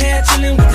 here chilling with